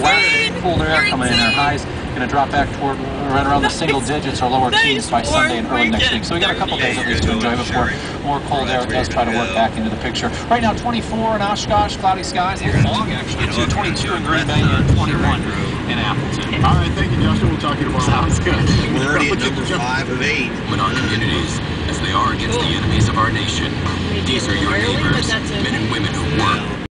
Saturday, colder air coming in Our Highs going to drop back toward right around the single digits or lower teens by Sunday and early next week. So we got a couple days at least to enjoy before more cold air does try to work back into the picture. Right now, 24 in Oshkosh, cloudy skies, a fog actually. 22 in Green Bay uh, and 21 in Appleton. All right, thank you, Justin. We'll talk to you tomorrow. Sounds good. We're already at number five of eight. in our communities as they are against the enemies of our nation. These are your neighbors,